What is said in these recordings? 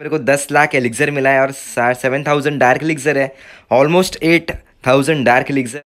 मेरे को दस लाख एलिक्सर मिला है और सेवन थाउज़ेंड डार्क एलिक्सर है। Almost eight thousand dark elixir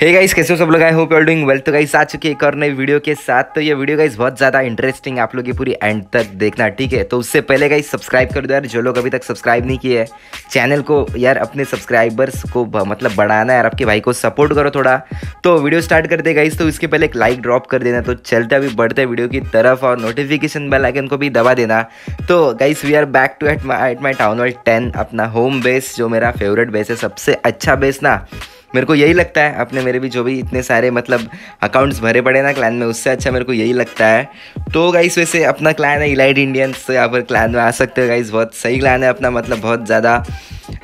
hey guys कैसे हो सब लोग? I hope you're doing well तो गाइस आ चुके एक और नई वीडियो के साथ। तो ये वीडियो गाइस बहुत ज़्यादा इंटरेस्टिंग आप लोग ये पूरी एंड तक देखना, ठीक है? तो उससे पहले गाइस सब्सक्राइब कर दो यार। जो लोग अभी तक सब्सक्राइब नहीं किए चैनल को यार, अपने सब्सक्राइबर्स को मतलब बढ़ाना यार, आपके भाई को सपोर्ट करो थोड़ा। तो वीडियो स्टार्ट करते गाइस तो इसके पहले एक लाइक ड्रॉप कर देना। तो चलते अभी बढ़ते वीडियो की तरफ़ और नोटिफिकेशन बेल आइकन को भी दबा देना। तो guys we are back to at my at my town world ten अपना होम बेस जो मेरा फेवरेट बेस है, सबसे अच्छा बेस ना। मेरे को यही लगता है, अपने मेरे भी जो भी इतने सारे मतलब अकाउंट्स भरे पड़े ना क्लैन में, उससे अच्छा मेरे को यही लगता है। तो गाइस वैसे अपना क्लैन है इलाइट इंडियंस तो यहाँ पर क्लैन में आ सकते हो गाइस बहुत सही क्लैन है अपना मतलब बहुत ज़्यादा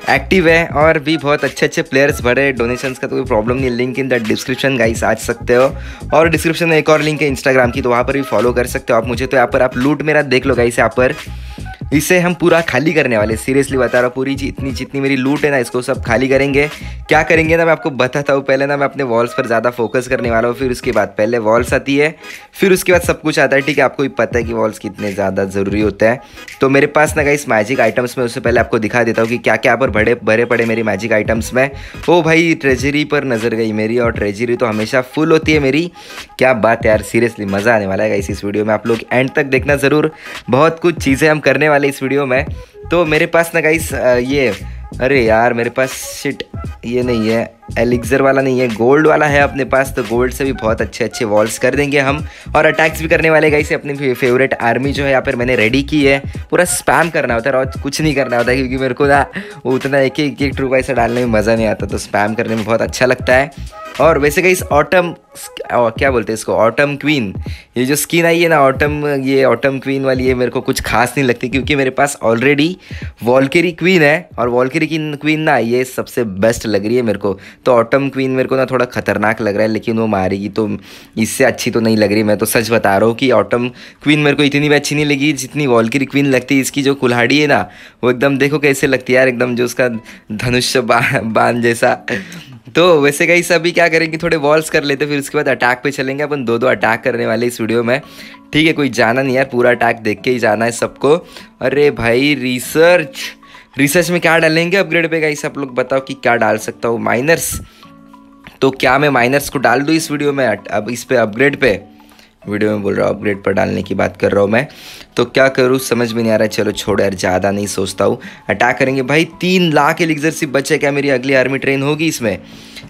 एक्टिव है और भी बहुत अच्छे अच्छे प्लेयर्स भरे डोनेशंस का तो कोई प्रॉब्लम नहीं link in the description guys आ सकते हो। और डिस्क्रिप्शन में एक और लिंक है इंस्टाग्राम की तो वहाँ पर भी फॉलो कर सकते हो आप, मुझे तो यहाँ पर आप लूट मेरा देख लो गाइस यहाँ पर। इसे हम पूरा खाली करने वाले सीरियसली बता रहा हूँ, पूरी जी, इतनी जितनी मेरी लूट है ना, इसको सब खाली करेंगे। क्या करेंगे ना, मैं आपको बताता हूँ। पहले ना मैं अपने वॉल्स पर ज़्यादा फोकस करने वाला हूँ, फिर उसके बाद पहले वॉल्स आती है, फिर उसके बाद सब कुछ आता है, ठीक है? आपको भी पता है कि वॉल्स कितने ज़्यादा ज़रूरी होते हैं। तो मेरे पास ना इस मैजिक आइटम्स में, उससे पहले आपको दिखा देता हूँ कि क्या क्या पर भरे भरे पड़े मेरी मैजिक आइटम्स में। ओ भाई ट्रेजरी पर नज़र गई मेरी और ट्रेजरी तो हमेशा फुल होती है मेरी। क्या बात यार सीरियसली मज़ा आने वाला है इस वीडियो में। आप लोग एंड तक देखना ज़रूर। बहुत कुछ चीज़ें हम करने वाले इस वीडियो में तो मेरे पास ना गाइस ये अरे यार मेरे पास शिट ये नहीं है एलिक्सर वाला नहीं है गोल्ड वाला है अपने पास तो गोल्ड से भी बहुत अच्छे अच्छे वॉल्स कर देंगे हम। और अटैक्स भी करने वाले गाइस अपनी फेवरेट आर्मी जो है, यहाँ पर मैंने रेडी की है। पूरा स्पैम करना होता है और कुछ नहीं करना होता, क्योंकि मेरे को ना उतना एक एक एक ट्रू पैसा डालने में मज़ा नहीं आता तो स्पैम करने में बहुत अच्छा लगता है। और वैसे गाइस ऑटम क्या बोलते हैं इसको? ऑटम क्वीन ये जो स्किन आई है ना ऑटम ये ऑटम क्वीन वाली, ये मेरे को कुछ खास नहीं लगती, क्योंकि मेरे पास ऑलरेडी वॉलकेरी क्वीन है। और वॉलकेरी क्वीन ना, ये सबसे बेस्ट लग रही है मेरे को। तो ऑटम क्वीन मेरे को ना थोड़ा खतरनाक लग रहा है लेकिन वो मारेगी तो इससे अच्छी तो नहीं लग रही। मैं तो सच बता रहा हूँ कि ऑटम क्वीन मेरे को इतनी भी अच्छी नहीं लगी जितनी वॉलकेरी क्वीन लगती है। इसकी जो कुल्हाड़ी है ना वो एकदम देखो कैसे लगती है यार एकदम जो उसका धनुष्य बा, बाण जैसा। तो वैसे कहीं सभी क्या करेंगे थोड़े वॉल्स कर लेते फिर उसके बाद अटैक पे चलेंगे। अपन दो दो अटैक करने वाले इस वीडियो में। ठीक है कोई जाना नहीं यार पूरा अटैक देख के ही जाना है सबको। अरे भाई रिसर्च रिसर्च में क्या डालेंगे? अपग्रेड पे गाइस आप लोग बताओ कि क्या डाल सकता हूँ? माइनर्स तो क्या मैं माइनर्स को डाल दूँ इस वीडियो में? अब इस पर अपग्रेड पे? वीडियो में बोल रहा हूँ अपग्रेड पर डालने की बात कर रहा हूँ मैं। तो क्या करूँ? समझ में नहीं आ रहा है। चलो छोड़ यार, ज़्यादा नहीं सोचता हूँ। अटैक करेंगे। भाई, तीन लाख एलिग्जर सिर्फ़ बचे। क्या मेरी अगली आर्मी ट्रेन होगी इसमें?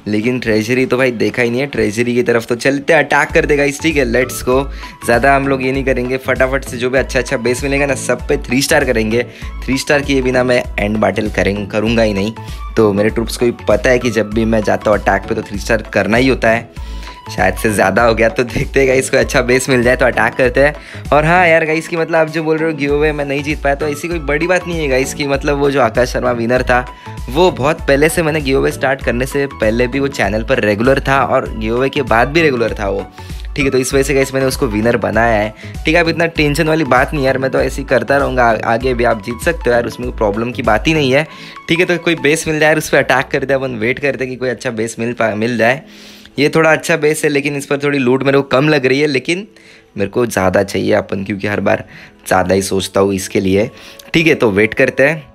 लेकिन ट्रेजरी तो भाई देखा ही नहीं है। ट्रेजरी की तरफ़ तो चलते अटैक कर देगा इस, ठीक है लेट्स को ज़्यादा हम लोग ये नहीं करेंगे, फटाफट से जो भी अच्छा अच्छा बेस मिलेगा ना, सब पे थ्री स्टार करेंगे। थ्री स्टार किए बिना मैं एंड बैटल करें, करूँगा ही नहीं। तो मेरे ट्रूप्स को भी पता है कि जब भी मैं जाता हूँ अटैक पर तो थ्री स्टार करना ही होता है। शायद से ज़्यादा हो गया तो देखते हैं गाइस को अच्छा बेस मिल जाए तो अटैक करते हैं। और हाँ यार गाइस की मतलब आप जो बोल रहे हो गिव अवे मैं नहीं जीत पाया तो ऐसी कोई बड़ी बात नहीं है गाइस की मतलब वो जो आकाश शर्मा विनर था, वो बहुत पहले से मैंने गिव अवे स्टार्ट करने से पहले भी वो चैनल पर रेगुलर था और गिव अवे के बाद भी रेगुलर था वो। ठीक है तो इस वजह से गाइस मैंने उसको विनर बनाया है। ठीक है, अब इतना टेंशन वाली बात नहीं यार, मैं तो ऐसे ही करता रहूँगा, आगे भी आप जीत सकते हो यार, उसमें कोई प्रॉब्लम की बात ही नहीं है। ठीक है तो कोई बेस मिल जाए उस पर अटैक करते अपन वेट करते कि कोई अच्छा बेस मिल पा, मिल जाए। ये थोड़ा अच्छा बेस है, लेकिन इस पर थोड़ी लूट मेरे को कम लग रही है, लेकिन मेरे को ज़्यादा चाहिए अपन, क्योंकि हर बार ज़्यादा ही सोचता हूँ इसके लिए। ठीक है तो वेट करते हैं।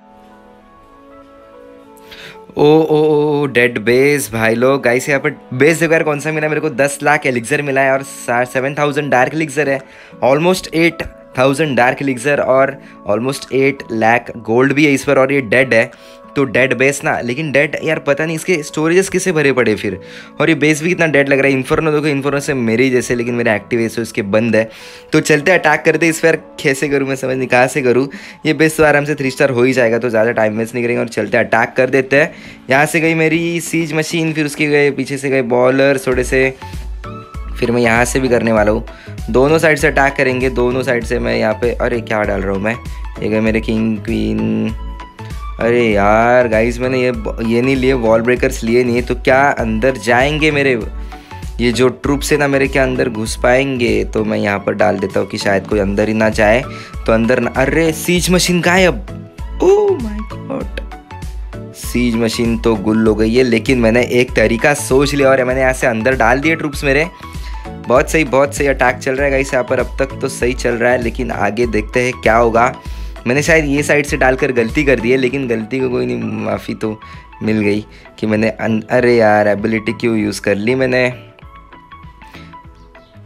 ओ ओ ओ डेड बेस भाई लोग। गाइस यहाँ पर बेस देखो यार, कौन सा मिला मेरे को दस लाख एलिक्सर मिला है, और सेवन थाउज़ेंड डार्क एलिक्सर है। Almost eight thousand dark elixir और ऑलमोस्ट एट लाख गोल्ड भी है इस पर, और ये डेड है। तो डेड बेस ना, लेकिन डेड यार पता नहीं इसके स्टोरेजेस किसे भरे पड़े फिर? और ये बेस भी कितना डेड लग रहा है इन्फोर्नो देखो इन्फोर्नो से मेरी जैसे, लेकिन मेरे एक्टिव है सो इसके बंद है। तो चलते अटैक करते इस पर कैसे करूँ मैं समझ नहीं, कहाँ से करूँ? ये बेस तो आराम से थ्री स्टार हो ही जाएगा तो ज़्यादा टाइम वेस्ट नहीं करेंगे, और चलते अटैक कर देते हैं। यहाँ से गई मेरी सीज मशीन फिर उसके गए, पीछे से गए बॉलर थोड़े से। फिर मैं यहाँ से भी करने वाला हूँ। दोनों साइड से अटैक करेंगे, दोनों साइड से मैं यहाँ पे, अरे क्या डाल रहा हूँ मैं? ये गए मेरे किंग क्वीन अरे यार गाइस मैंने ये ये नहीं लिए वॉल ब्रेकर्स लिए नहीं तो क्या अंदर जाएँगे मेरे? ये जो ट्रूप्स है ना, मेरे क्या अंदर घुस पाएँगे? तो मैं यहाँ पर डाल देता हूँ कि शायद कोई अंदर ही ना जाए तो अंदर ना, अरे सीज मशीन गायब। Oh my god siege machine तो गुल हो गई है, लेकिन मैंने एक तरीका सोच लिया और मैंने यहाँ से अंदर डाल दिए ट्रूप्स मेरे। बहुत सही बहुत सही अटैक चल रहा है गाइस यहाँ पर अब तक तो सही चल रहा है, लेकिन आगे देखते हैं क्या होगा। मैंने शायद ये साइड से डालकर गलती कर दी है, लेकिन गलती को कोई नहीं, माफ़ी तो मिल गई कि मैंने अन- अरे यार एबिलिटी क्यों यूज़ कर ली मैंने?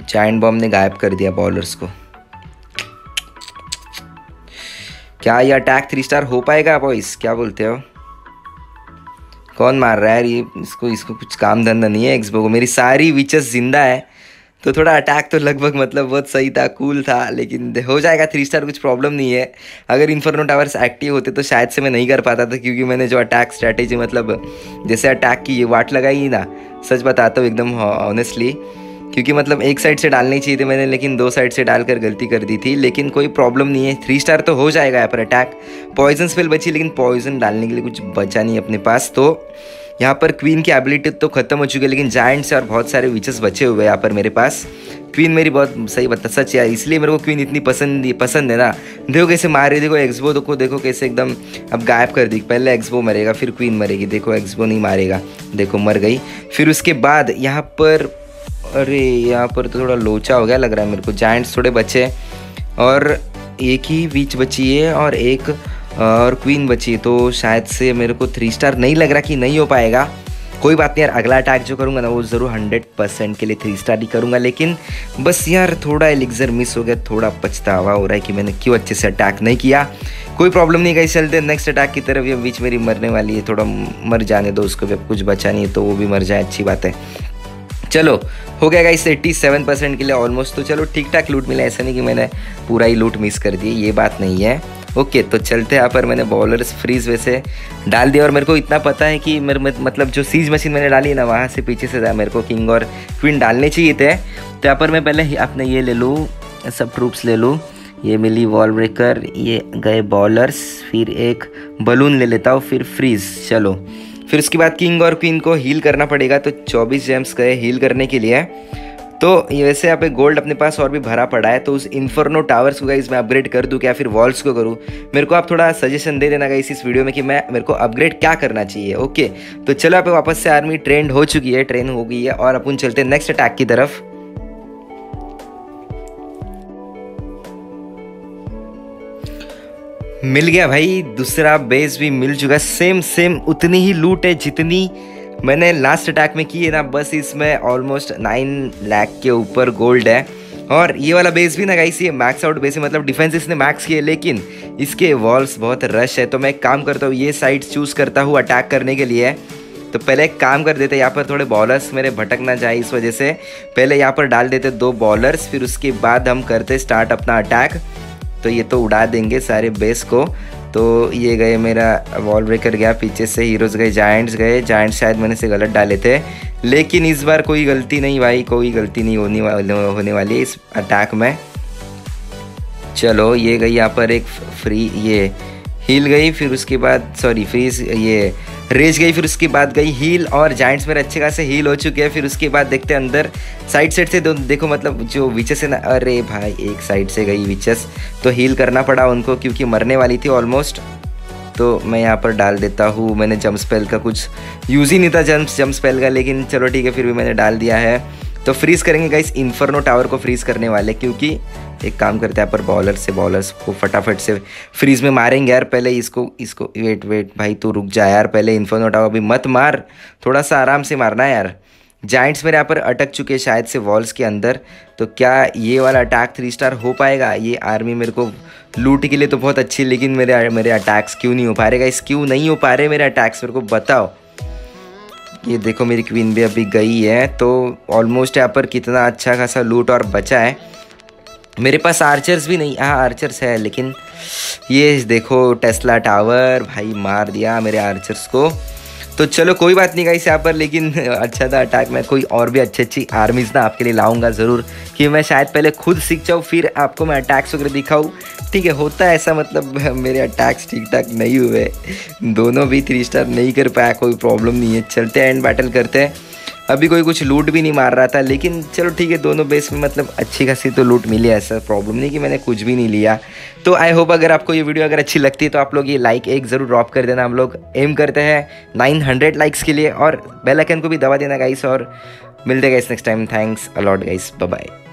चाइंड बॉम्ब ने गायब कर दिया बॉलर्स को। क्या ये अटैक थ्री स्टार हो पाएगा बॉइस क्या बोलते हो? कौन मार रहा है यार ये? इसको इसको कुछ काम धंधा नहीं है एक्सबो को। मेरी सारी विचेस ज़िंदा है। तो थोड़ा अटैक तो लगभग मतलब बहुत सही था कूल था, लेकिन हो जाएगा थ्री स्टार कुछ प्रॉब्लम नहीं है। अगर इन्फर्नो टावर्स एक्टिव होते तो शायद से मैं नहीं कर पाता था, क्योंकि मैंने जो अटैक स्ट्रैटेजी मतलब जैसे अटैक की ये वाट लगाई ना, सच बताता हूँ एकदम ऑनेस्टली क्योंकि मतलब एक साइड से डालनी चाहिए थी मैंने, लेकिन दो साइड से डालकर गलती कर दी थी, लेकिन कोई प्रॉब्लम नहीं है। थ्री स्टार तो हो जाएगा यहाँ पर अटैक पॉइजन स्पेल बची, लेकिन पॉइजन डालने के लिए कुछ बचा नहीं अपने पास तो यहाँ पर क्वीन की एबिलिटी तो खत्म हो चुकी है, लेकिन जाइंट से और बहुत सारे विचेस बचे हुए हैं यहाँ पर मेरे पास। क्वीन मेरी बहुत सही बता, सच है इसलिए मेरे को क्वीन इतनी पसंद पसंद है ना। देखो कैसे मार रही देखो एक्सबो देखो देखो कैसे एकदम अब गायब कर दी। पहले एक्सबो मरेगा, फिर क्वीन मरेगी, देखो एक्सबो नहीं मारेगा, देखो मर गई। फिर उसके बाद यहाँ पर, अरे यहाँ पर तो थोड़ा लोचा हो गया लग रहा है मेरे को जाइंट्स थोड़े बचे और एक ही बीच बची है और एक और क्वीन बची तो शायद से मेरे को थ्री स्टार नहीं लग रहा कि नहीं हो पाएगा। कोई बात नहीं यार, अगला अटैक जो करूँगा ना, वो ज़रूर हंड्रेड परसेंट के लिए थ्री स्टार ही करूँगा, लेकिन बस यार थोड़ा एलिक्सर मिस हो गया, थोड़ा पछतावा हो रहा है कि मैंने क्यों अच्छे से अटैक नहीं किया। कोई प्रॉब्लम नहीं कहीं चलते नेक्स्ट अटैक की तरफ़। ये बीच मेरी मरने वाली है, थोड़ा मर जाने दो उसको भी अब कुछ बचा नहीं है तो वो भी मर जाए, अच्छी बात है। चलो, हो गया गाइस एट्टी सेवन परसेंट के लिए ऑलमोस्ट तो चलो ठीक ठाक लूट मिला, ऐसा नहीं कि मैंने पूरा ही लूट मिस कर दी ये बात नहीं है। ओके तो चलते यहाँ पर। मैंने बॉलर्स फ्रीज वैसे डाल दिया और मेरे को इतना पता है कि मेरे मत- मतलब जो सीज मशीन मैंने डाली है ना, वहाँ से पीछे से मेरे को किंग और क्वीन डालने चाहिए थे। तो यहाँ पर मैं पहले ही अपने ये ले लूँ, सब ट्रूप्स ले लूँ। ये मिली वॉल ब्रेकर ये गए बॉलर्स फिर एक बलून ले लेता हूँ, फिर फ्रीज चलो। फिर उसके बाद किंग और क्वीन को हील करना पड़ेगा तो 24 जेम्स गए हील करने के लिए। तो वैसे यहाँ पे गोल्ड अपने पास और भी भरा पड़ा है तो उस इन्फर्नो टावर्स को गाइस मैं अपग्रेड कर दूँ क्या फिर वॉल्स को करूँ? मेरे को आप थोड़ा सजेशन दे देना गाइस इस वीडियो में कि मैं, मेरे को अपग्रेड क्या करना चाहिए ओके तो चलो यहाँ पे वापस से आर्मी ट्रेंड हो चुकी है ट्रेन हो गई है और अपन चलते हैं नेक्स्ट अटैक की तरफ़। मिल गया भाई, दूसरा बेस भी मिल चुका सेम सेम उतनी ही लूट है जितनी मैंने लास्ट अटैक में की है ना, बस इसमें ऑलमोस्ट नाइन लाख के ऊपर गोल्ड है। और ये वाला बेस भी ना गाइस ये मैक्स आउट बेस है मतलब डिफेंस इसने मैक्स किए लेकिन इसके वॉल्स बहुत रश है। तो मैं एक काम करता हूँ, ये साइड चूज़ करता हूँ अटैक करने के लिए। तो पहले एक काम कर देते यहाँ पर थोड़े बॉलर्स मेरे भटक ना जाए इस वजह से। पहले यहाँ पर डाल देते दो बॉलर्स फिर उसके बाद हम करते स्टार्ट अपना अटैक तो ये तो उड़ा देंगे सारे बेस को। तो ये गए मेरा वॉल ब्रेकर गया, पीछे से हीरोज गए जाइंट्स गए। जाइंट्स शायद मैंने से गलत डाले थे। लेकिन इस बार कोई गलती नहीं भाई, कोई गलती नहीं होने वाली होने वाली इस अटैक में। चलो, ये गई यहाँ पर एक फ्री ये हिल गई, फिर उसके बाद सॉरी फ्रीज ये रेज गई, फिर उसके बाद गई हील और जाइंट्स मेरे अच्छे खासे हील हो चुके हैं। फिर उसके बाद देखते हैं अंदर साइड साइड से देखो मतलब जो विचेस है ना, अरे भाई, एक साइड से गई विचेस तो हील करना पड़ा उनको क्योंकि मरने वाली थी ऑलमोस्ट तो मैं यहाँ पर डाल देता हूँ, मैंने जंप स्पेल का कुछ यूज़ ही नहीं था जंप जंप स्पेल का, लेकिन चलो ठीक है, फिर भी मैंने डाल दिया है। तो फ्रीज करेंगे गाइस इन्फर्नो टावर को फ्रीज करने वाले, क्योंकि एक काम करते हैं पर बॉलर से बॉलर्स को फटाफट से फ्रीज में मारेंगे यार, पहले इसको इसको वेट वेट भाई तू रुक जा यार, पहले इन्फर्नो टावर अभी मत मार, थोड़ा सा आराम से मारना है यार। जाइंट्स मेरे यहाँ पर अटक चुके हैं शायद से वॉल्स के अंदर तो क्या ये वाला अटैक थ्री स्टार हो पाएगा? ये आर्मी मेरे को लूट के लिए तो बहुत अच्छी, लेकिन मेरे मेरे अटैक्स क्यों नहीं हो पा रहे? इस क्यों नहीं हो पा रहे मेरे अटैक्स मेरे को बताओ। ये देखो मेरी क्वीन भी अभी गई है तो ऑलमोस्ट यहाँ पर कितना अच्छा खासा लूट और बचा है। मेरे पास आर्चर्स भी नहीं हाँ आर्चर्स है, लेकिन ये देखो टेस्ला टावर भाई मार दिया मेरे आर्चर्स को। तो चलो, कोई बात नहीं गाइस यहाँ पर, लेकिन अच्छा था अटैक मैं। कोई और भी अच्छी अच्छी आर्मीज ना आपके लिए लाऊँगा ज़रूर, कि मैं शायद पहले खुद सीख जाऊँ, फिर आपको मैं अटैक्स वगैरह दिखाऊँ। ठीक है, होता है ऐसा मतलब मेरे अटैक्स ठीक ठाक नहीं हुए। दोनों भी थ्री स्टार नहीं कर पाया, कोई प्रॉब्लम नहीं है। चलते हैं एंड बैटल करते हैं। अभी कोई कुछ लूट भी नहीं मार रहा था, लेकिन चलो ठीक है, दोनों बेस में मतलब अच्छी खासी तो लूट मिली, ऐसा प्रॉब्लम नहीं कि मैंने कुछ भी नहीं लिया। तो आई होप अगर आपको ये वीडियो अगर अच्छी लगती है तो आप लोग ये लाइक एक ज़रूर ड्रॉप कर देना। हम लोग एम करते हैं 900 लाइक्स के लिए, और बेल आइकन को भी दबा देना गाइस और मिलते guys next time thanks a lot guys bye